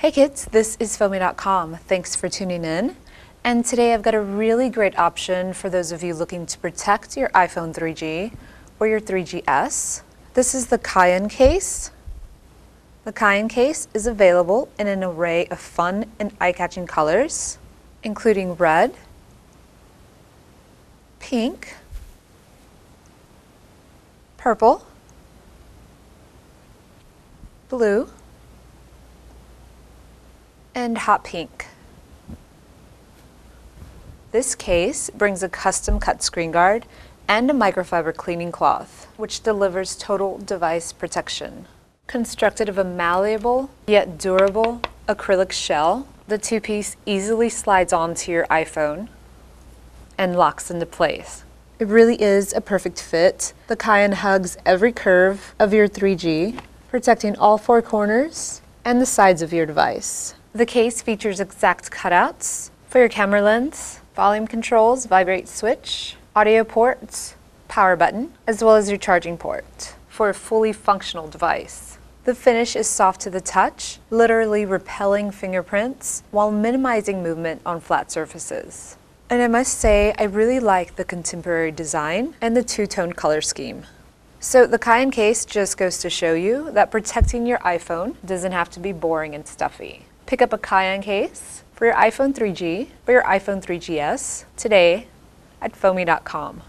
Hey kids, this is Fommy.com. Thanks for tuning in. And today I've got a really great option for those of you looking to protect your iPhone 3G or your 3GS. This is the Kyan case. The Kyan case is available in an array of fun and eye-catching colors, including red, pink, purple, blue, and hot pink. This case brings a custom cut screen guard and a microfiber cleaning cloth, which delivers total device protection. Constructed of a malleable yet durable acrylic shell, the two-piece easily slides onto your iPhone and locks into place. It really is a perfect fit. The Kyan hugs every curve of your 3G, protecting all four corners and the sides of your device. The case features exact cutouts for your camera lens, volume controls, vibrate switch, audio ports, power button, as well as your charging port for a fully functional device. The finish is soft to the touch, literally repelling fingerprints while minimizing movement on flat surfaces. And I must say, I really like the contemporary design and the two-tone color scheme. So the Kyan case just goes to show you that protecting your iPhone doesn't have to be boring and stuffy. Pick up a Kyan case for your iPhone 3G or your iPhone 3GS today at fommy.com.